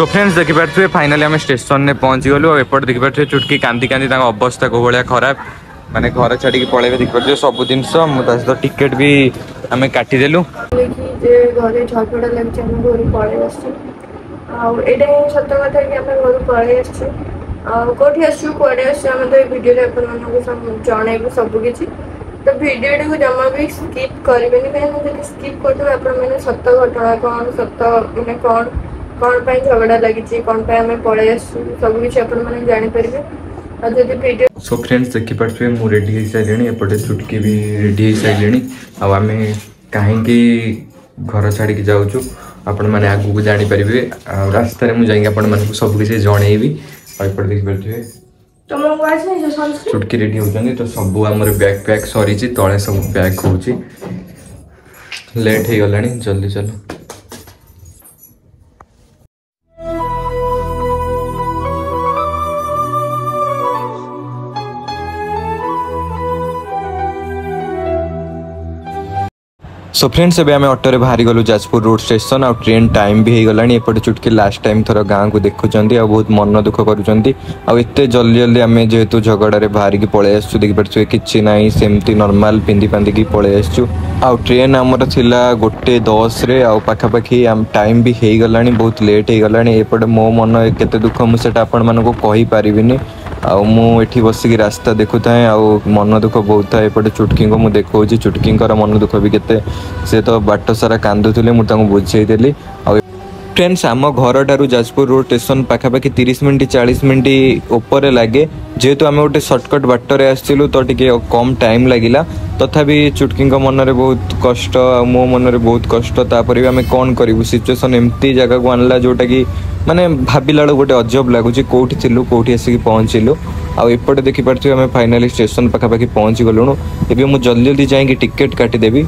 so friends দেখিপারে finally আমি স্টেসনে পৌঁছিগলু এপটে দেখিপারে চুটকি কান্দি কান্দি তাঁর অবস্থা কোভাবে খারাপ মানে ঘর ছাড়ি পড়াইবে দেখিপারে সবু জিনিস মু তা সহ টিকেট বি আমি কাটিদেলু ঘরে ঝটপটা লাগছে আমি ঘরে পড়াই আসছি ଆଉ ଏଇଟା ହିଁ ସତ କଥା କି ଆମେ ଘରୁ ପଳେଇ ଆସିଛୁ ଆଉ କୋଉଠି ଆସିଛୁ କୁଆଡ଼େ ଆସିଛୁ ଆମେ ତ ଏଇ ଭିଡ଼ିଓରେ ଆପଣମାନଙ୍କୁ ଜଣେଇବୁ ସବୁ କିଛି ତ ଭିଡ଼ିଓଟିକୁ ଜମା ବି ସ୍କିପ୍ କରିବେନି କାହିଁକି ଯଦି ସ୍କିପ୍ କରିଦେବେ ଆପଣମାନେ ସତ ଘଟଣା କ'ଣ ସତ ମାନେ କ'ଣ कौन पाई झगड़ा लगी कौन पाई पल सब मैंने जापर सो फ्रेंड्स देखिपे मुझे रेडी सारे चुटकी भी रेडी सारे आम कहीं घर छाड़ी जाऊ आपने आगे जापर रास्त मुझे सबकि जनईबी और देखिए चुटकी रेडी होती तो सब आम बैग पैक सरी तले सब बैग हो जल्दी चलो सो फ्रेंड्स एवं आम अटोरे बाहरी गलु जाजपुर रोड स्टेसन आ ट्रेन टाइम भी होगा एपटे चुटकी लास्ट टाइम थर गाँव को देखुं आ बहुत मन दुख कर जल्दी जल्दी आम जेहेतु झगड़ा बाहर की पलि आसु देखिपे किसी ना सेमती नर्माल पिंधि बांधिकी पलि आसु आ ट्रेन आमर थी गोटे दस रे आखापाखि टाइम भी होगा बहुत लेट होगा एपटे मो मन के दुख मुझे आपण मानक कहीपरि ଆଉ ମୁଁ था ବସିକି ରାସ୍ତା ଦେଖୁଥାଏ ଆଉ ମନ ଦୁଃଖ ବହୁତ ଥାଏ ଏପଟେ ଚୁଟକିଙ୍କୁ ମୁଁ ଦେଖାଉଛି ଚୁଟକିଙ୍କର ସେ ତ ବାଟ ସାରା କାନ୍ଦୁଥିଲେ ମୁଁ ତାଙ୍କୁ ବୁଝେଇଦେଲି ଆଉ ଫ୍ରେଣ୍ଡସ୍ ଆମ ଘରଠାରୁ ଯାଜପୁର ରୋଡ଼ ଷ୍ଟେସନ୍ ପାଖାପାଖି ତିରିଶ ମିନିଟ୍ ଚାଳିଶ ମିନିଟ୍ ଉପରେ ଲାଗେ ଯେହେତୁ ଆମେ ଗୋଟେ ସର୍ଟକଟ୍ ବାଟରେ ଆସିଥିଲୁ ତ ଟିକେ କମ୍ ଟାଇମ୍ ଲାଗିଲା ତଥାପି ଚୁଟକିଙ୍କ ମନରେ ବହୁତ କଷ୍ଟ ଆଉ ମୋ ମନରେ ବହୁତ କଷ୍ଟ ତାପରେ ବି ଆମେ କ'ଣ କରିବୁ ସିଚୁଏସନ୍ ଏମିତି ଜାଗାକୁ ଆଣିଲା ଯେଉଁଟାକି ମାନେ ଭାବିଲା ବେଳକୁ ଗୋଟେ ଅଜବ ଲାଗୁଛି କେଉଁଠି ଥିଲୁ କେଉଁଠି ଆସିକି ପହଞ୍ଚିଲୁ ଆଉ ଏପଟେ ଦେଖିପାରୁଥିବେ ଆମେ ଫାଇନାଲି ଷ୍ଟେସନ୍ ପାଖାପାଖି ପହଞ୍ଚି ଗଲୁଣୁ ଏବେ ମୁଁ ଜଲ୍ଦି ଜଲ୍ଦି ଯାଇକି ଟିକେଟ୍ କାଟିଦେବି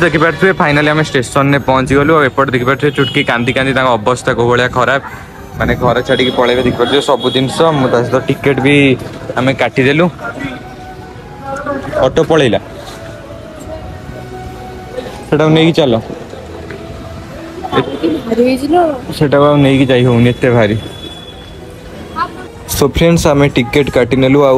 देखी पार्थे फाइनाली आम स्टेसन में पहुंची गलु एपटे देखी पार्थे चुटकी कांदी कांदी अवस्था कौ भाया खराब मानते घर छाड़ी पलैबे देख पार्थे सब जिनस मुझे टिकेट भी आम काटिदेलु अटो पलैला सो फ्रेंड्स आम टिकेट काटिनेलु आ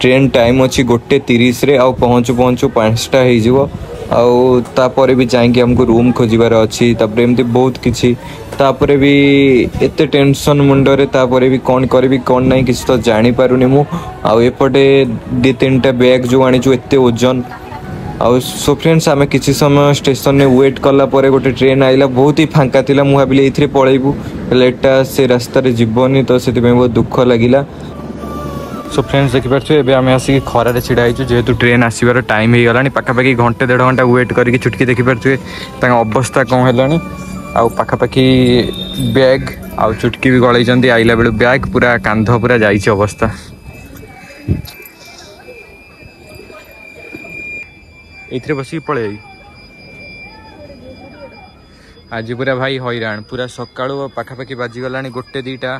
ट्रेन टाइम अच्छी गोटे तीस पहुँचू पहुँचू पाँचटा हो ଆଉ ତାପରେ ବି ଯାଇକି ଆମକୁ ରୁମ୍ ଖୋଜିବାର ଅଛି ତାପରେ ଏମିତି ବହୁତ କିଛି ତାପରେ ବି ଏତେ ଟେନସନ୍ ମୁଣ୍ଡରେ ତାପରେ ବି କ'ଣ କରିବି କ'ଣ ନାହିଁ କିଛି ତ ଜାଣିପାରୁନି ମୁଁ ଆଉ ଏପଟେ ଦୁଇ ତିନିଟା ବ୍ୟାଗ୍ ଯେଉଁ ଆଣିଛୁ ଏତେ ଓଜନ ଆଉ ସୋ ଫ୍ରେଣ୍ଡସ୍ ଆମେ କିଛି ସମୟ ଷ୍ଟେସନରେ ୱେଟ୍ କଲା ପରେ ଗୋଟେ ଟ୍ରେନ୍ ଆଇଲା ବହୁତ ହି ଫାଙ୍କା ଥିଲା ମୁଁ ଭାବିଲି ଏଇଥିରେ ପଳେଇବୁ ହେଲେ ଏଟା ସେ ରାସ୍ତାରେ ଯିବନି ତ ସେଥିପାଇଁ ବହୁତ ଦୁଃଖ ଲାଗିଲା সো ফ্রেন্ডস দেখি পাচ্ছ এবে আমি আসিকি খরারে ছিড়া হয়েছু যেহেতু ট্রেন আসবার টাইম হয়ে গলানি পাখাপাখি ঘন্টে দেড় ঘন্টা ওয়েট করি ছুটকি দেখি দেখিপারছে তাঙ্ক অবস্থা কম হলানি আউ পাখাপাখি ব্যাগ আউ চুটকি বি গলাইছেন আইলা বেড়ে ব্যাগ পুরা কান্ধ পুরা যাইছে অবস্থা এইথিরে বসিকি পলাই আজ পুরা ভাই হইরাণ পুরা সকালু পাখাপাখি বাজি বাজিগলানি গোটে দুইটা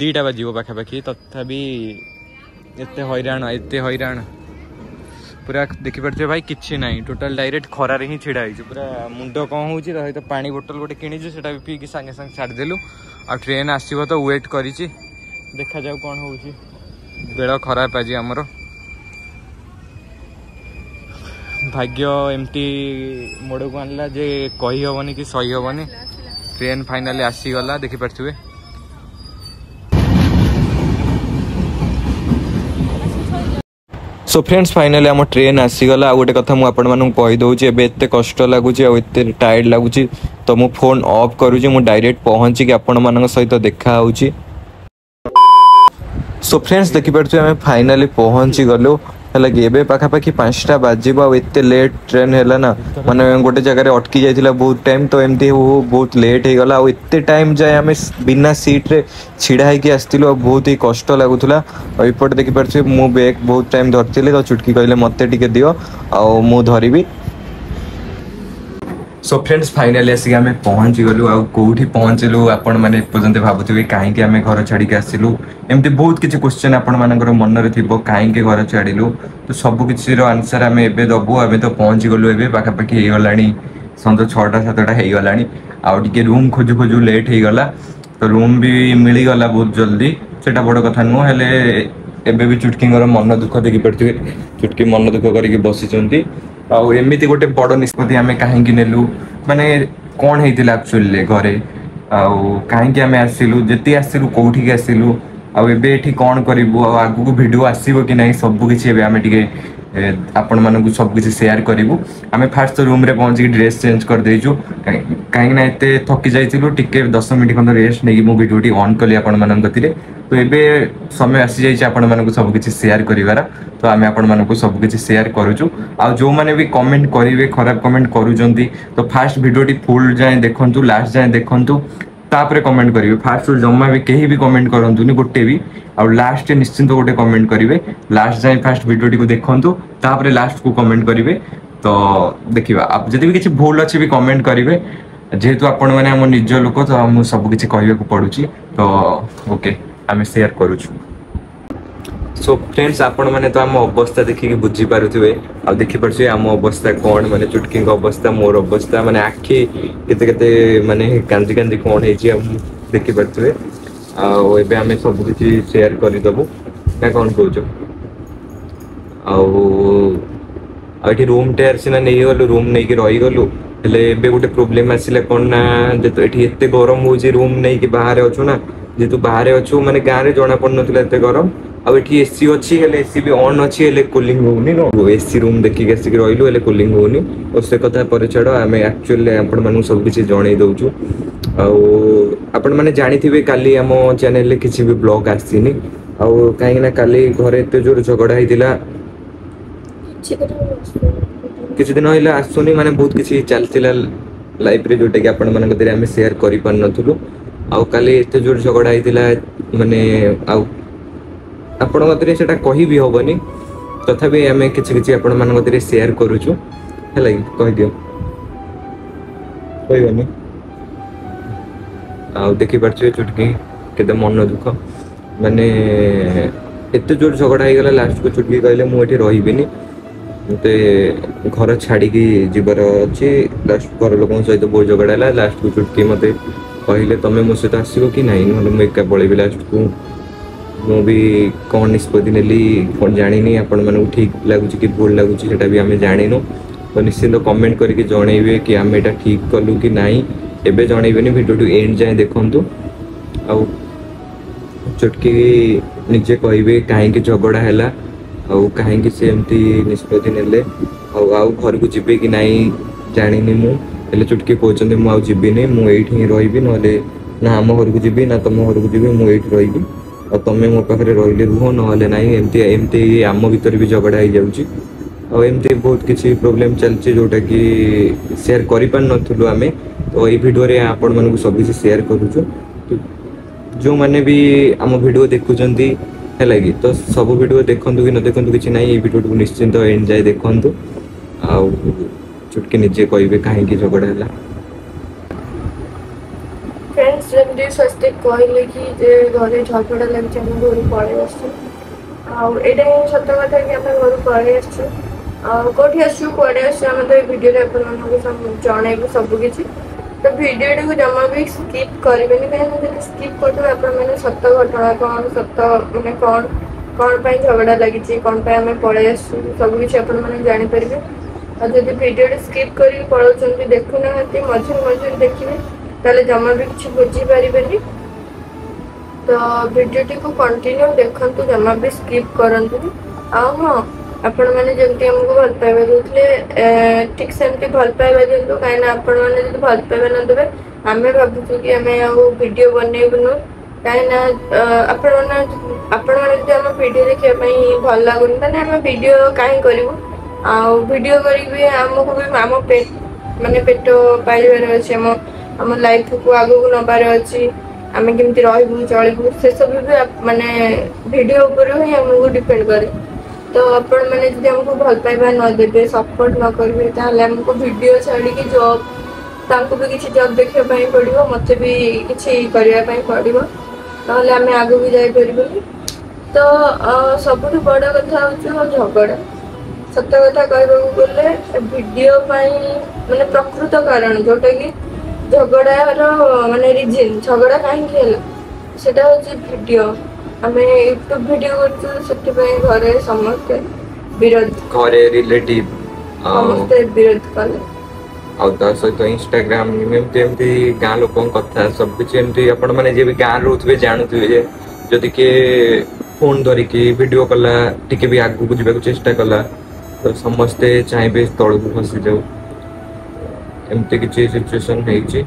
ଦୁଇଟା ବାଜିବ ପାଖାପାଖି ତଥାପି ଏତେ ହଇରାଣ ଏତେ ହଇରାଣ ପୁରା ଦେଖିପାରୁଥିବେ ଭାଇ କିଛି ନାହିଁ ଟୋଟାଲ୍ ଡାଇରେକ୍ଟ ଖରାରେ ହିଁ ଛିଡ଼ା ହେଇଛୁ ପୁରା ମୁଣ୍ଡ କ'ଣ ହେଉଛି ତା ସହିତ ପାଣି ବୋଟଲ ଗୋଟେ କିଣିଛୁ ସେଇଟା ବି ପିଇକି ସାଙ୍ଗେ ସାଙ୍ଗେ ଛାଡ଼ିଦେଲୁ ଆଉ ଟ୍ରେନ୍ ଆସିବ ତ ୱେଟ୍ କରିଛି ଦେଖାଯାଉ କ'ଣ ହେଉଛି ବେଳ ଖରାପ ଆଜି ଆମର ଭାଗ୍ୟ ଏମିତି ମୋଡ଼କୁ ଆଣିଲା ଯେ କହିହେବନି କି ସହି ସହିହେବନି ଟ୍ରେନ୍ ଫାଇନାଲି ଆସିଗଲା ଦେଖିପାରୁଥିବେ সো ফ্রেন্ডস ফাইনালি আমার ট্রেন আসিগাল আর গোটে কথা মু আপনার কইদি এবে এত কষ্ট লাগুছে আউ এত টায়ার্ড লাগুছে তো মু ফোন অফ করুছি মু ডাইরেক্ট পৌঁছি কি আপনার সহ দেখা হচ্ছে সো ফ্রেন্ডস দেখিপারছি আমি ফাইনালি পৌঁছি গলু ହେଲା କି ଏବେ ପାଖାପାଖି ପାଞ୍ଚଟା ବାଜିବ ଆଉ ଏତେ ଲେଟ୍ ଟ୍ରେନ୍ ହେଲା ନା ମାନେ ଗୋଟେ ଜାଗାରେ ଅଟକି ଯାଇଥିଲା ବହୁତ ଟାଇମ୍ ତ ଏମିତି ହଉ ବହୁତ ଲେଟ୍ ହେଇଗଲା ଆଉ ଏତେ ଟାଇମ୍ ଯାଏ ଆମେ ବିନା ସିଟ୍ରେ ଛିଡ଼ା ହେଇକି ଆସିଥିଲୁ ଆଉ ବହୁତ ହିଁ କଷ୍ଟ ଲାଗୁଥିଲା ଆଉ ଏପଟେ ଦେଖିପାରୁଛି ମୁଁ ବ୍ୟାଗ୍ ବହୁତ ଟାଇମ୍ ଧରିଥିଲି ତ ଚୁଟକି କହିଲେ ମୋତେ ଟିକେ ଦିଅ ଆଉ ମୁଁ ଧରିବି সো ফ্রেন্ডস ফাইনালি আসিকি আমি পৌঁছিগলু আউ কোউঠি পৌঁছিলু আপন মানে এপর্যন্ত ভাবুথিবে কাহিঁকি আমি ঘর ছাড়িকি আসিলু এমতি বহুত কিছু কোশ্চেন আপন মানকর মনরে থিব কাহিঁকি ঘর ছাড়িলু তো সবু কিছির আনসার আমি এবে দবু আমি তো পৌঁছিগলু এবে পাখাপাখি হইগলানি সন্ধ্যা ছটা সাতটা হইগলানি আউ টিকে রুম খোঁজু খোঁজু লেট হইগলা তো রুম বি মিলিগলা বহুত জলদি সেটা বড় কথা নুহ হেলে এবে বি চুটকিঙ্কর মন দুঃখ দেখিপারুথিবে চুটকি মন দুঃখ করিকি বসিছন্তি ଆଉ ଏମିତି ଗୋଟେ ବଡ଼ ନିଷ୍ପତ୍ତି ଆମେ କାହିଁକି ନେଲୁ ମାନେ କ'ଣ ହେଇଥିଲା ଆକ୍ଚୁଆଲିରେ ଘରେ ଆଉ କାହିଁକି ଆମେ ଆସିଲୁ ଯେତିକି ଆସିଲୁ କେଉଁଠିକି ଆସିଲୁ ଆଉ ଏବେ ଏଠି କ'ଣ କରିବୁ ଆଉ ଆଗକୁ ଭିଡ଼ିଓ ଆସିବ କି ନାହିଁ ସବୁ କିଛି ଏବେ ଆମେ ଟିକେ ଆପଣମାନଙ୍କୁ ସବୁକିଛି ସେୟାର କରିବୁ ଆମେ ଫାର୍ଷ୍ଟ ତ ରୁମ୍ରେ ପହଞ୍ଚିକି ଡ୍ରେସ୍ ଚେଞ୍ଜ କରିଦେଇଛୁ କାହିଁକିନା ଏତେ ଥକି ଯାଇଥିଲୁ ଟିକେ ଦଶ ମିନିଟ୍ ଖଣ୍ଡେ ରେଷ୍ଟ ନେଇକି ମୁଁ ଭିଡ଼ିଓଟି ଅନ୍ କଲି ଆପଣମାନଙ୍କ କତିରେ ତ ଏବେ ସମୟ ଆସିଯାଇଛି ଆପଣମାନଙ୍କୁ ସବୁକିଛି ସେୟାର କରିବାର ତ ଆମେ ଆପଣମାନଙ୍କୁ ସବୁକିଛି ସେୟାର କରୁଛୁ ଆଉ ଯେଉଁମାନେ ବି କମେଣ୍ଟ କରିବେ ଖରାପ କମେଣ୍ଟ କରୁଛନ୍ତି ତ ଫାର୍ଷ୍ଟ ଭିଡ଼ିଓଟି ଫୁଲ୍ ଯାଏଁ ଦେଖନ୍ତୁ ଲାଷ୍ଟ ଯାଏଁ ଦେଖନ୍ତୁ तापर कमेंट करेंगे फास्ट रू जमा भी कहीं भी कमेंट करूँ गोटे भी आस्ट निश्चिंत गोटे कमेंट करेंगे लास्ट जाए फास्ट भिडियोटी टी देखो तापर लास्ट को कमेंट करेंगे तो देखा जब भी किसी भूल अच्छे भी कमेंट करेंगे जेहेतु आपण मैंने निज लोक तो मुझे सबकि कहवाक पड़ू तो ओके आम सेयार करुच्छू सो फ्रेंड्स ଆପଣମାନେ ତ ଆମ ଅବସ୍ଥା ଦେଖିକି ବୁଝିପାରୁଥିବେ ଆଉ ଦେଖିପାରୁଥିବେ ଆମ ଅବସ୍ଥା କ'ଣ ମାନେ ଚୁଟକିଙ୍କ ଅବସ୍ଥା ମୋର ଅବସ୍ଥା ମାନେ ଆଖି କେତେ କେତେ ମାନେ କାନ୍ଦି କାନ୍ଦି କ'ଣ ହେଇଛି ଆଉ ଦେଖିପାରୁଥିବେ ଆଉ ଏବେ ଆମେ ସବୁ କିଛି ସେୟାର କରିଦେବୁ ନା କ'ଣ କହୁଛ ଆଉ ଆଉ ଏଠି ରୁମ୍ଟେ ସିନା ନେଇଗଲୁ ରୁମ୍ ନେଇକି ରହିଗଲୁ ହେଲେ ଏବେ ଗୋଟେ ପ୍ରୋବ୍ଲେମ୍ ଆସିଲା କ'ଣ ନା ଯେହେତୁ ଏଠି ଏତେ ଗରମ ହେଉଛି ରୁମ୍ ନେଇକି ବାହାରେ ଅଛୁ ନା ଯେହେତୁ ବାହାରେ ଅଛୁ ମାନେ ଗାଁରେ ଜଣାପଡ଼ୁନଥିଲା ଏତେ ଗରମ ଆଉ ଏଠି ଏସି ଅଛି ହେଲେ ଏସି ବି ଅନ୍ ଅଛି ହେଲେ କୁଲିଂ ହେଉନି ଏସି ରୁମ୍ ଦେଖିକି ଆସିକି ରହିଲୁ ହେଲେ କୁଲିଂ ହେଉନି ଓ ସେ କଥା ପରେ ଛାଡ଼ ଆମେ ଆକ୍ଚୁଆଲି ଆପଣମାନଙ୍କୁ ସବୁ କିଛି ଜଣେଇ ଦେଉଛୁ ଆଉ ଆପଣମାନେ ଜାଣିଥିବେ କାଲି ଆମ ଚ୍ୟାନେଲରେ କିଛି ବି ବ୍ଲଗ୍ ଆସିନି ଆଉ କାହିଁକିନା କାଲି ଘରେ ଏତେ ଜୋର ଝଗଡ଼ା ହେଇଥିଲା କିଛି ଦିନ ହେଲା ଆସୁନି ମାନେ ବହୁତ କିଛି ଚାଲିଥିଲା ଲାଇଫ୍ରେ ଯେଉଁଟାକି ଆପଣମାନଙ୍କ ଦେହରେ ଆମେ ସେୟାର କରିପାରୁନଥିଲୁ ଆଉ କାଲି ଏତେ ଜୋର ଝଗଡ଼ା ହେଇଥିଲା ମାନେ ଆଉ ଆପଣ ମଧ୍ୟରେ ସେଇଟା କହିବି ହେବନି ତଥାପି ଆମେ କିଛି କିଛି ଆପଣମାନଙ୍କ ମଧ୍ୟରେ ସେୟାର କରୁଛୁ ହେଲା କି କହିଦିଅ କହିବନି ଆଉ ଦେଖିପାରୁଥିବେ ଚୁଟକି କେତେ ମନ ଦୁଃଖ ମାନେ ଏତେ ଜୋର ଝଗଡ଼ା ହେଇଗଲା ଲାଷ୍ଟକୁ ଚୁଟକି କହିଲେ ମୁଁ ଏଠି ରହିବିନି ମୋତେ ଘର ଛାଡ଼ିକି ଯିବାର ଅଛି ଲାଷ୍ଟ ଘର ଲୋକଙ୍କ ସହିତ ବହୁତ ଝଗଡ଼ା ହେଲା ଲାଷ୍ଟକୁ ଚୁଟକି ମୋତେ କହିଲେ ତମେ ମୋ ସହିତ ଆସିବ କି ନାହିଁ ନହେଲେ ମୁଁ ଏକା ପଳେଇବି ଲାଷ୍ଟକୁ ମୁଁ ବି କ'ଣ ନିଷ୍ପତ୍ତି ନେଲି କ'ଣ ଜାଣିନି ଆପଣମାନଙ୍କୁ ଠିକ୍ ଲାଗୁଛି କି ଭୁଲ ଲାଗୁଛି ସେଇଟା ବି ଆମେ ଜାଣିନୁ ତ ନିଶ୍ଚିନ୍ତ କମେଣ୍ଟ କରିକି ଜଣେଇବେ କି ଆମେ ଏଇଟା ଠିକ୍ କଲୁ କି ନାହିଁ ଏବେ ଜଣେଇବେନି ଭିଡ଼ିଓଟି ଏଣ୍ଡ ଯାଏଁ ଦେଖନ୍ତୁ ଆଉ ଚୁଟକି ନିଜେ କହିବେ କାହିଁକି ଝଗଡ଼ା ହେଲା ଆଉ କାହିଁକି ସେ ଏମିତି ନିଷ୍ପତ୍ତି ନେଲେ ଆଉ ଆଉ ଘରକୁ ଯିବେ କି ନାହିଁ ଜାଣିନି ମୁଁ ହେଲେ ଚୁଟକି କହୁଛନ୍ତି ମୁଁ ଆଉ ଯିବିନି ମୁଁ ଏଇଠି ହିଁ ରହିବି ନହେଲେ ନା ଆମ ଘରକୁ ଯିବି ନା ତମ ଘରକୁ ଯିବି ମୁଁ ଏଇଠି ରହିବି ଆଉ ତମେ ମୋ ପାଖରେ ରହିଲେ ରୁହ ନହେଲେ ନାହିଁ ଏମିତି ଏମିତି ଆମ ଭିତରେ ବି ଝଗଡ଼ା ହେଇଯାଉଛି ଆଉ ଏମିତି ବହୁତ କିଛି ପ୍ରୋବ୍ଲେମ୍ ଚାଲିଛି ଯେଉଁଟାକି ସେୟାର କରିପାରିନଥିଲୁ ଆମେ ତ ଏଇ ଭିଡ଼ିଓରେ ଆପଣମାନଙ୍କୁ ସବୁକିଛି ସେୟାର କରୁଛୁ ଯେଉଁମାନେ ବି ଆମ ଭିଡ଼ିଓ ଦେଖୁଛନ୍ତି ହେଲା କି ତ ସବୁ ଭିଡ଼ିଓ ଦେଖନ୍ତୁ କି ନ ଦେଖନ୍ତୁ କିଛି ନାହିଁ ଏଇ ଭିଡ଼ିଓଟିକୁ ନିଶ୍ଚିନ୍ତ ଏଣ୍ଡ ଯାଏ ଦେଖନ୍ତୁ ଆଉ ଚୁଟକି ନିଜେ କହିବେ କାହିଁକି ଝଗଡ଼ା ହେଲା मंदिर शस्ते कहले कि घर झड़फड़ा लगे आम घर पलैसु आईटा ही सत कथा घर पलैसु कौटी स्कीप कर सत घटना कौन सत मैंने कौन कौन झगड़ा लगे कौन पर आम पलैसु सबकि जापरेंगे जब स्कीप कर देखुना मझे मजे देखिए ତାହେଲେ ଜମା ବି କିଛି ବୁଝିପାରିବେନି ତ ଭିଡ଼ିଓଟିକୁ କଣ୍ଟିନ୍ୟୁ ଦେଖନ୍ତୁ ଜମା ବି ସ୍କିପ୍ କରନ୍ତୁନି ଆଉ ହଁ ଆପଣମାନେ ଯେମିତି ଆମକୁ ଭଲ ପାଇବା ଦେଉଥିଲେ ଠିକ୍ ସେମିତି ଭଲ ପାଇବା ଦିଅନ୍ତୁ କାହିଁକିନା ଆପଣମାନେ ଯଦି ଭଲ ପାଇବା ନ ଦେବେ ଆମେ ଭାବୁଛୁ କି ଆମେ ଆଉ ଭିଡ଼ିଓ ବନେଇବୁନୁ କାହିଁକିନା ଆପଣମାନେ ଆପଣମାନେ ଯଦି ଆମ ଭିଡ଼ିଓ ଦେଖିବା ପାଇଁ ଭଲ ଲାଗୁନି ତାହେଲେ ଆମେ ଭିଡ଼ିଓ କାହିଁ କରିବୁ ଆଉ ଭିଡ଼ିଓ କରିକି ବି ଆମକୁ ବି ଆମ ପେଟ ମାନେ ପେଟ ପାଳିବାର ଅଛି ଆମ ଆମ ଲାଇଫକୁ ଆଗକୁ ନେବାର ଅଛି ଆମେ କେମିତି ରହିବୁ ଚଳିବୁ ସେସବୁ ବି ମାନେ ଭିଡ଼ିଓ ଉପରେ ହିଁ ଆମକୁ ଡିପେଣ୍ଡ କରେ ତ ଆପଣମାନେ ଯଦି ଆମକୁ ଭଲ ପାଇବା ନ ଦେବେ ସପୋର୍ଟ ନ କରିବେ ତାହେଲେ ଆମକୁ ଭିଡ଼ିଓ ଛାଡ଼ିକି ଜବ୍ ତାଙ୍କୁ ବି କିଛି ଜବ୍ ଦେଖିବା ପାଇଁ ପଡ଼ିବ ମୋତେ ବି କିଛି କରିବା ପାଇଁ ପଡ଼ିବ ନହେଲେ ଆମେ ଆଗକୁ ଯାଇପାରିବୁନି ତ ସବୁଠୁ ବଡ଼ କଥା ହେଉଛି ଝଗଡ଼ା ସତ କଥା କହିବାକୁ ଗଲେ ଭିଡ଼ିଓ ପାଇଁ ମାନେ ପ୍ରକୃତ କାରଣ ଯେଉଁଟାକି ଝଗଡ଼ାର ମାନେ ରିଜିନ୍ ଝଗଡ଼ା କାହିଁକି ହେଲା ସେଟା ହେଉଛି ଭିଡ଼ିଓ ଆମେ ୟୁଟ୍ୟୁବ୍ ଭିଡ଼ିଓ କରୁଛୁ ସେଥିପାଇଁ ଘରେ ସମସ୍ତେ ବିରୋଧ ଘରେ ରିଲେଟିଭ୍ ସମସ୍ତେ ବିରୋଧ କଲେ ଆଉ ତା ସହିତ ଇନଷ୍ଟାଗ୍ରାମ ଏମିତି ଏମିତି ଗାଁ ଲୋକଙ୍କ କଥା ସବୁକିଛି ଏମିତି ଆପଣମାନେ ଯିଏ ବି ଗାଁରେ ରହୁଥିବେ ଜାଣୁଥିବେ ଯେ ଯଦି କିଏ ଫୋନ୍ ଧରିକି ଭିଡ଼ିଓ କଲା ଟିକେ ବି ଆଗକୁ ଯିବାକୁ ଚେଷ୍ଟା କଲା ତ ସମସ୍ତେ ଚାହିଁବେ ତଳକୁ ଖସିଯାଉ ଏମିତି କିଛି ସିଚୁଏସନ୍ ହେଇଛି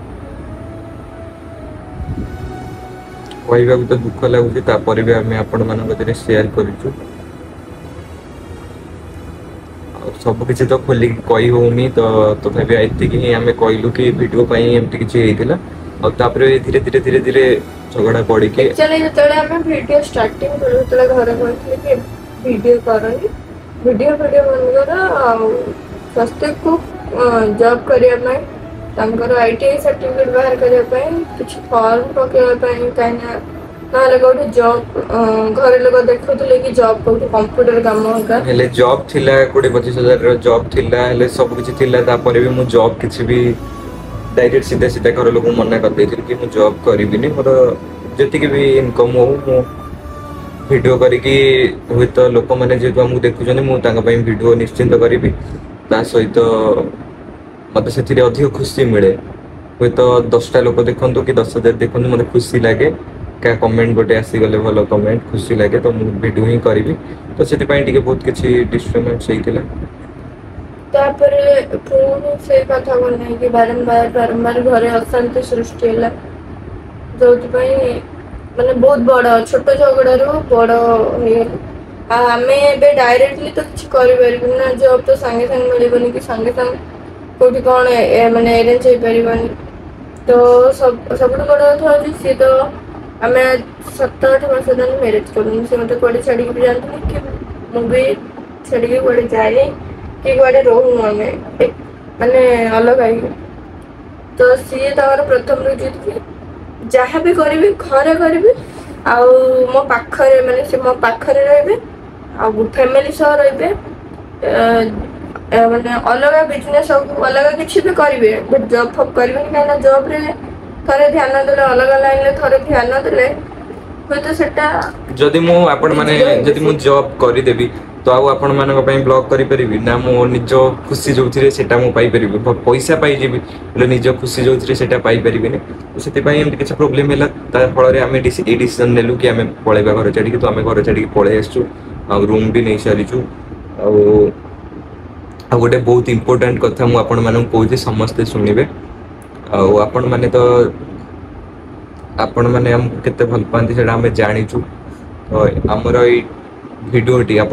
କହିବାକୁ ତ ଦୁଃଖ ଲାଗୁଛି ତାପରେ ବି ଆମେ ଆପଣମାନଙ୍କ ଦେହରେ ସେୟାର କରିଛୁ ଆଉ ସବୁ କିଛି ତ ଖୋଲିକି କହି ହଉନି ତ ତଥାପି ଏତିକି ହିଁ ଆମେ କହିଲୁ କି ଭିଡ଼ିଓ ପାଇଁ ଏମିତି କିଛି ହେଇଥିଲା ଆଉ ତାପରେ ଧୀରେ ଧୀରେ ଧୀରେ ଧୀରେ ଝଗଡ଼ା ପଡ଼ିକି ଯେତେବେଳେ ଆମେ ଭିଡ଼ିଓ ଷ୍ଟାର୍ଟିଂ କରୁ ସେତେବେଳେ ଘରେ କହିଥିଲେ କି ଭିଡ଼ିଓ କରନି ଭିଡ଼ିଓ ଫିଡ଼ିଓ ମନେକର ଆଉ ସ୍ୱାସ୍ଥ୍ୟକୁ जॉब କରିବା ପାଇଁ ତାଙ୍କର ଆଇ ଟି ଆଇ ସାର୍ଟିଫିକେଟ୍ ବାହାର କରିବା ପାଇଁ କିଛି ଫର୍ମ ପକାଇବା ପାଇଁ କାହିଁକିନା ନହେଲେ କୋଉଠି ଜବ୍ ଘରେ ଲୋକ ଦେଖୁଥିଲେ କି ଜବ୍ କୋଉଠି କମ୍ପ୍ୟୁଟର କାମ ହକା ହେଲେ ଜବ୍ ଥିଲା କୋଡ଼ିଏ ପଚିଶ ହଜାରର ଜବ୍ ଥିଲା ହେଲେ ସବୁ କିଛି ଥିଲା ତାପରେ ବି ମୁଁ ଜବ୍ କିଛି ବି ଡାଇରେକ୍ଟ ସିଧା ସିଧା ଘର ଲୋକଙ୍କୁ ମନା କରିଦେଇଥିଲି କି ମୁଁ ଜବ୍ କରିବିନି ମୋର ଯେତିକି ବି ଇନକମ୍ ହଉ ମୁଁ ଭିଡ଼ିଓ କରିକି ହୁଏତ ଲୋକମାନେ ଯେହେତୁ ଆମକୁ ଦେଖୁଛନ୍ତି ମୁଁ ତାଙ୍କ ପାଇଁ ଭିଡ଼ିଓ ନିଶ୍ଚିନ୍ତ କରିବି ତା ସହିତ ମୋତେ ସେଥିରେ ଅଧିକ ଖୁସି ମିଳେ ହୁଏତ ଦଶଟା ଲୋକ ଦେଖନ୍ତୁ କି ଦଶ ହଜାର ଦେଖନ୍ତୁ ମୋତେ ଖୁସି ଲାଗେ କା କମେଣ୍ଟ ଗୋଟେ ଆସିଗଲେ ଭଲ କମେଣ୍ଟ ଖୁସି ଲାଗେ ତ ମୁଁ ଭିଡ଼ିଓ ହିଁ କରିବି ତ ସେଥିପାଇଁ ଟିକେ ବହୁତ କିଛି ଡିଷ୍ଟର୍ବାନ୍ସ ହେଇଥିଲା ତାପରେ ପୁଣି ସେଇ କଥାକୁ ନେଇକି ବାରମ୍ବାର ବାରମ୍ବାର ଘରେ ଅଶାନ୍ତି ସୃଷ୍ଟି ହେଲା ଯେଉଁଥିପାଇଁ ମାନେ ବହୁତ ବଡ଼ ଛୋଟ ଝଗଡ଼ାରୁ ବଡ଼ ହେଇଗଲା आम ए डायरेक्टली तो किसी कर जब तो सांगे सांगे मिलन कि सांगे सांगे कौटी कौन मैंने एरेज हो पार तो सब सब बड़ कथ सी तो आम सत आठ मस मेरेज कर मत कड़े छाड़ी भी जानते कि मुझे छाड़ी कड़े जाए कि कड़े रोन आम मानने अलग ही तो सी तर प्रथम रुचि जहाँ भी करी घरे करी आ मो पाखे मैंने मो पाखे रही ଆଉ ଫ୍ୟାମିଲି ସହ ରହିବେ ମାନେ ଅଲଗା ବିଜନେସ୍ ଆଉ ଅଲଗା କିଛି ବି କରିବେ ବଟ୍ ଜବ୍ ଫବ୍ କରିବେନି କାହିଁକିନା ଜବ୍ରେ ଥରେ ଧ୍ୟାନ ଦେଲେ ଅଲଗା ଲାଇନ୍ରେ ଥରେ ଧ୍ୟାନ ଦେଲେ ହୁଏତ ସେଟା ଯଦି ମୁଁ ଆପଣମାନେ ଯଦି ମୁଁ ଜବ୍ କରିଦେବି ତ ଆଉ ଆପଣମାନଙ୍କ ପାଇଁ ବ୍ଲଗ୍ କରିପାରିବି ନା ମୋ ନିଜ ଖୁସି ଯେଉଁଥିରେ ସେଟା ମୁଁ ପାଇପାରିବି ପଇସା ପାଇଯିବି ହେଲେ ନିଜ ଖୁସି ଯେଉଁଥିରେ ସେଟା ପାଇପାରିବିନି ତ ସେଥିପାଇଁ ଏମିତି କିଛି ପ୍ରୋବ୍ଲେମ୍ ହେଲା ତା ଫଳରେ ଆମେ ଏଇ ଡିସିସନ୍ ନେଲୁ କି ଆମେ ପଳେଇବା ଘର ଛାଡ଼ିକି ତ ଆମେ ଘର ଛାଡ଼ିକି ପଳେଇ ଆସିଛୁ रूम भी नहीं सारी गोटे बहुत इम्पोर्टाट कथ मुझे समस्ते शुणे आपण के भल पाती आम जाचु तो आमर यीडियोटी आप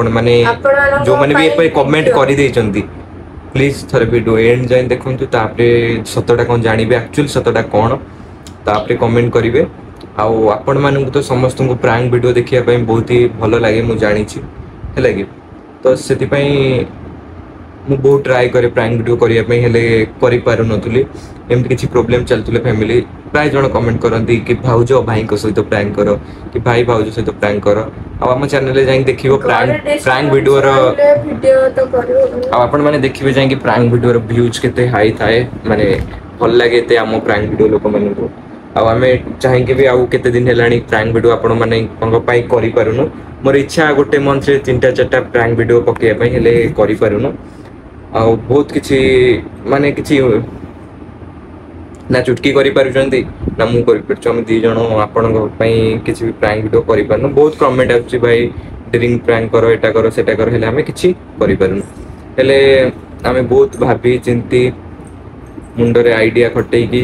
जो मैंने भी कमेंट कर प्लीज थर भिडियो एंड जाए देखते सतटा कौन जानवे एक्चुअली सतटा कौन तापर कमेंट करेंगे आपण मान तो समस्त प्रांग भिड देखा बहुत ही भल लगे मुझे जाणी है तो से बहुत ट्राए कै प्रांग भिड करने पार नी एम कि प्रोब्लेम चलते फैमिली प्राय जन कमेंट करती कि भाज भाई सहित प्रांग कर कि भाई भाज सहित प्रांग कर आम चेल जा देखिए प्रांग भिडर आपने देखिए जाइ प्रांग भिडर भ्यूज के हाई थाए मानते भल लगे आम प्रांग भिड लोक मानक ଆଉ ଆମେ ଚାହିଁକି ବି ଆଉ କେତେ ଦିନ ହେଲାଣି ପ୍ରାଙ୍କ୍ ଭିଡ଼ିଓ ଆପଣମାନଙ୍କ ପାଇଁ କରିପାରୁନୁ ମୋର ଇଚ୍ଛା ଗୋଟେ ମନ୍ଥରେ ତିନିଟା ଚାରିଟା ପ୍ରାଙ୍କ୍ ଭିଡ଼ିଓ ପକାଇବା ପାଇଁ ହେଲେ କରିପାରୁନୁ ଆଉ ବହୁତ କିଛି ମାନେ କିଛି ନା ଚୁଟକି କରିପାରୁଛନ୍ତି ନା ମୁଁ କରିପାରୁଛୁ ଆମେ ଦୁଇ ଜଣ ଆପଣଙ୍କ ପାଇଁ କିଛି ବି ପ୍ରାଙ୍କ୍ ଭିଡ଼ିଓ କରିପାରୁନୁ ବହୁତ କମେଣ୍ଟ ଆସୁଛି ଭାଇ ଡ୍ରିଙ୍କ୍ ପ୍ରାଙ୍କ୍ କର ଏଇଟା କର ସେଟା କର ହେଲେ ଆମେ କିଛି କରିପାରୁନୁ ହେଲେ ଆମେ ବହୁତ ଭାବି ଚିନ୍ତି ମୁଣ୍ଡରେ ଆଇଡ଼ିଆ ଖଟେଇକି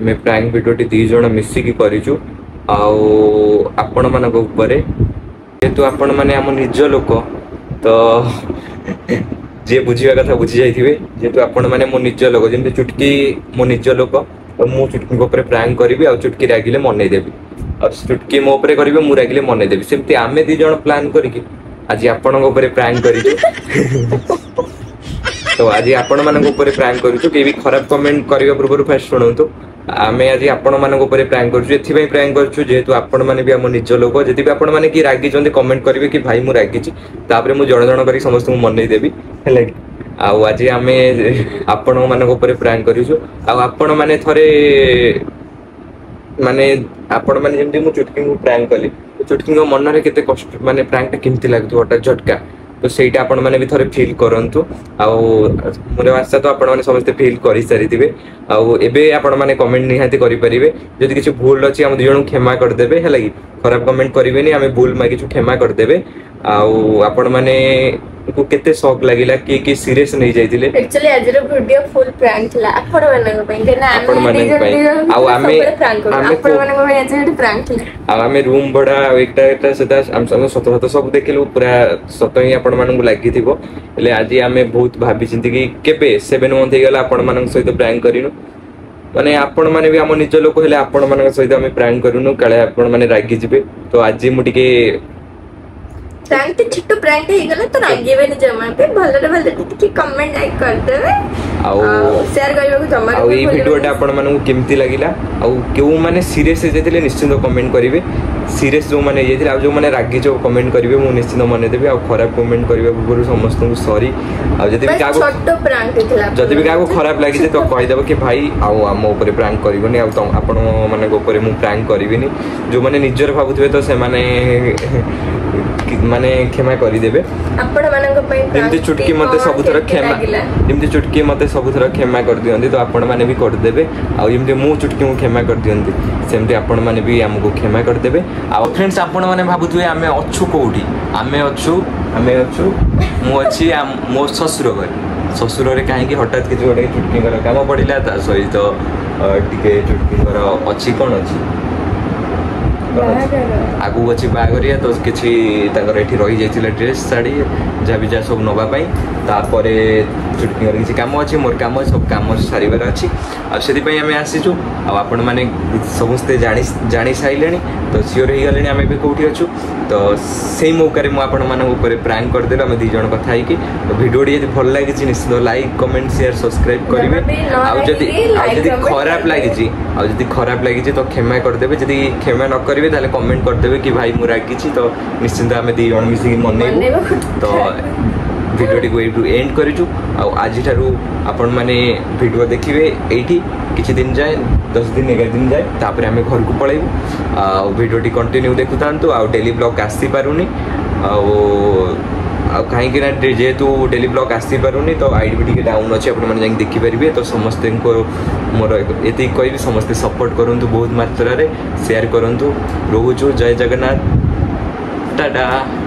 ଆମେ ପ୍ରାଇମ୍ ଭିଡ଼ିଓଟି ଦୁଇ ଜଣ ମିଶିକି କରିଛୁ ଆଉ ଆପଣମାନଙ୍କ ଉପରେ ଯେହେତୁ ଆପଣମାନେ ଆମ ନିଜ ଲୋକ ତ ଯିଏ ବୁଝିବା କଥା ବୁଝିଯାଇଥିବେ ଯେହେତୁ ଆପଣମାନେ ମୋ ନିଜ ଲୋକ ଯେମିତି ଚୁଟକି ମୋ ନିଜ ଲୋକ ତ ମୁଁ ଚୁଟକିଙ୍କ ଉପରେ ପ୍ରାଙ୍କ୍ କରିବି ଆଉ ଚୁଟକି ରାଗିଲେ ମନେଇଦେବି ଆଉ ଚୁଟକି ମୋ ଉପରେ କରିବେ ମୁଁ ରାଗିଲେ ମନେଇଦେବି ସେମିତି ଆମେ ଦୁଇ ଜଣ ପ୍ଲାନ୍ କରିକି ଆଜି ଆପଣଙ୍କ ଉପରେ ପ୍ରାଙ୍କ୍ କରିଛୁ ତ ଆଜି ଆପଣମାନଙ୍କ ଉପରେ ପ୍ରାଙ୍କ୍ କରିଛୁ କେହି ବି ଖରାପ କମେଣ୍ଟ କରିବା ପୂର୍ବରୁ ଫାଷ୍ଟ ଶୁଣନ୍ତୁ ଆମେ ଆଜି ଆପଣମାନଙ୍କ ଉପରେ ପ୍ରାଙ୍କ୍ କରୁଛୁ ଏଥିପାଇଁ ପ୍ରାଙ୍କ୍ କରୁଛୁ ଯେହେତୁ ଆପଣମାନେ ବି ଆମ ନିଜ ଲୋକ ଯଦି ବି ଆପଣମାନେ କିଏ ରାଗିଛନ୍ତି କମେଣ୍ଟ କରିବେ କି ଭାଇ ମୁଁ ରାଗିଛି ତାପରେ ମୁଁ ଜଣ ଜଣ କରିକି ସମସ୍ତଙ୍କୁ ମନେଇ ଦେବି ହେଲା କି ଆଉ ଆଜି ଆମେ ଆପଣମାନଙ୍କ ଉପରେ ପ୍ରାଙ୍କ୍ କରିଛୁ ଆଉ ଆପଣମାନେ ଥରେ ମାନେ ଆପଣମାନେ ଯେମିତି ମୁଁ ଚୁଟକିଙ୍କୁ ପ୍ରାଙ୍କ୍ କଲି ଚୁଟକିଙ୍କ ମନରେ କେତେ କଷ୍ଟ ମାନେ ପ୍ରାଙ୍କ୍ଟା କେମିତି ଲାଗୁଥିବ ଝଟକା তো ସେଇଟା ଆପଣମାନେ ବି ଥରେ ଫିଲ୍ କରନ୍ତୁ ଆଉ ମୋର ଆଶା ତ ଆପଣମାନେ ସମସ୍ତେ ଫିଲ୍ କରିସାରିଥିବେ ଆଉ ଏବେ ଆପଣମାନେ କମେଣ୍ଟ ନିହାତି କରିପାରିବେ ଯଦି କିଛି ଭୁଲ ଅଛି ଆମ ଦୁଇ ଜଣଙ୍କୁ କ୍ଷମା କରିଦେବେ ହେଲା କି ଖରାପ କମେଣ୍ଟ କରିବେନି ଆମେ ଭୁଲ ମାଗିଛୁ କ୍ଷମା କରିଦେବେ ଆଉ ଆପଣମାନେ ଆପଣଙ୍କୁ କେତେ ସକ୍ ଲାଗିଲା କିଏ କିଏ ସିରିୟସ୍ ନେଇଯାଇଥିଲେ ଆକ୍ଚୁଆଲି ଆଜିର ଭିଡିଓ ଫୁଲ ପ୍ରାଙ୍କ ଥିଲା ଆପଣମାନଙ୍କ ପାଇଁ କାହିଁକିନା ଆପଣମାନଙ୍କ ପାଇଁ ଆଉ ଆମେ ଆପଣମାନଙ୍କ ପାଇଁ ଆଜି ଗୋଟେ ପ୍ରାଙ୍କ ଥିଲା ଆଉ ଆମେ ରୁମ ଭଡ଼ା ଆଉ ଏଟା ଏଟା ସେଟା ଆମେ ସତ ସତ ସବୁ ଦେଖିଲୁ ପୁରା ସତ ହିଁ ଆପଣମାନଙ୍କୁ ଲାଗିଥିବ ହେଲେ ଆଜି ଆମେ ବହୁତ ଭାବିଚିନ୍ତି କି କେବେ ସେଭେନ୍ ମନ୍ଥ ହେଇଗଲା ଆପଣମାନଙ୍କ ସହିତ ପ୍ରାଙ୍କ କରିନୁ ମାନେ ଆପଣମାନେ ବି ଆମ ନିଜ ଲୋକ ହେଲେ ଆପଣମାନଙ୍କ ସହିତ ଆମେ ପ୍ରାଙ୍କ କରିନୁ କାଳେ ଆପଣମାନେ ରାଗିଯିବେ ତ ଆଜି ମୁଁ ଟିକେ प्रैंक तो छिट्टू प्रैंक ही गलत तो रंगे वे ने जमा पे भलर भलर दी थी कि कमेंट लाइक करते हुए आओ शेयर करियो को जमा आओ ये वीडियो टा अपन मन को किमति लागिला आओ केउ माने सीरियस हे जेतिले निश्चित कमेंट करिवे सीरियस जो माने जेतिले आ जो माने रागी जो कमेंट करिवे मु निश्चित मन देबे आ खराब कमेंट करिवे बुबुरु समस्त को सॉरी आ जति भी का छोटो प्रैंक भी का को खराब लागि जे तो कह देबो कि भाई आ हम ऊपर प्रैंक करिवो ने आ तो अपन माने को ऊपर मु प्रैंक करिवे ने जो माने निजर भाबुथबे तो से माने ମାନେ କ୍ଷମା କରିଦେବେ ଯେମିତି ଚୁଟକି ମୋତେ ସବୁଥର କ୍ଷମା ଯେମିତି ଚୁଟକି ମୋତେ ସବୁଥର କ୍ଷମା କରିଦିଅନ୍ତି ତ ଆପଣମାନେ ବି କରିଦେବେ ଆଉ ଯେମିତି ମୁଁ ଚୁଟକିଙ୍କୁ କ୍ଷମା କରିଦିଅନ୍ତି ସେମିତି ଆପଣମାନେ ବି ଆମକୁ କ୍ଷମା କରିଦେବେ ଆଉ ଫ୍ରେଣ୍ଡସ୍ ଆପଣମାନେ ଭାବୁଥିବେ ଆମେ ଅଛୁ କେଉଁଠି ଆମେ ଅଛୁ ଆମେ ଅଛୁ ମୁଁ ଅଛି ମୋ ଶ୍ୱଶୁର ଘରେ ଶ୍ୱଶୁରରେ କାହିଁକି ହଠାତ୍ କିଛି ଗୋଟେ ଚୁଟକିଙ୍କର କାମ ପଡ଼ିଲା ତା ସହିତ ଟିକେ ଚୁଟକିଙ୍କର ଅଛି କ'ଣ ଅଛି ଆଗକୁ ଅଛି ବାହାଘରିଆ ତ କିଛି ତାଙ୍କର ଏଠି ରହିଯାଇଥିଲା ଡ୍ରେସ୍ ଶାଢ଼ୀ ଯାହା ବି ଯାହା ସବୁ ନେବା ପାଇଁ ତାପରେ ସୁଟିଂର କିଛି କାମ ଅଛି ମୋର କାମ ସବୁ କାମ ସାରିବାର ଅଛି ଆଉ ସେଥିପାଇଁ ଆମେ ଆସିଛୁ ଆଉ ଆପଣମାନେ ସମସ୍ତେ ଜାଣି ଜାଣିସାରିଲେଣି ତ ସିଓର ହେଇଗଲେଣି ଆମେ ଏବେ କେଉଁଠି ଅଛୁ তো ସେଇ ମୌକାରେ ମୁଁ ଆପଣମାନଙ୍କ ଉପରେ ପ୍ରାଙ୍କ୍ କରିଦେଲି ଆମେ ଦୁଇ ଜଣ କଥା ହେଇକି ତ ଭିଡ଼ିଓଟି ଯଦି ଭଲ ଲାଗିଛି ନିଶ୍ଚିତ ଲାଇକ୍ କମେଣ୍ଟ ସେୟାର ସବସ୍କ୍ରାଇବ୍ କରିବେ ଆଉ ଯଦି ଆଉ ଯଦି ଖରାପ ଲାଗିଛି ଆଉ ଯଦି ଖରାପ ଲାଗିଛି ତ କ୍ଷମା କରିଦେବେ ଯଦି କ୍ଷମା ନ କରିବେ ତାହେଲେ କମେଣ୍ଟ କରିଦେବେ କି ଭାଇ ମୁଁ ରାଗିଛି ତ ନିଶ୍ଚିନ୍ତ ଆମେ ଦୁଇ ଜଣ ମିଶିକି ମନେଇବୁ ତ ভিডিওটি গোয়িং টু এন্ড করিচু আউ আজি ঠারু আপন মানে ভিডিও দেখিবে এইটি কিছি দিন যায় 10 দিন 11 দিন যায় তারপরে আমি ঘরକୁ পড়াইউ আউ ভিডিওটি কন্টিনিউ দেখুতাantu আউ ডেইলি ব্লগ আসি পারুনি আউ আউ काही किना জেতু ডেইলি ব্লগ আসি পারুনি তো আইডি বিটি ডাউন আছে আপন মানে যাই দেখি পারিবে তো সমস্তে কো মোর এতই কইবি সমস্তে সাপোর্ট করুন্তু বহুত মাত্রা রে শেয়ার করুন্তু প্রভু যো জয় জগন্নাথ টাটা